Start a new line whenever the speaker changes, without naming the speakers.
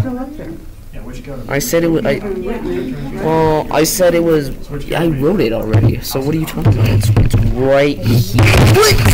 still up there.
Yeah.
I said it was. I, well, I said it was. I wrote it already. So what are you talking about? It's, it's right here.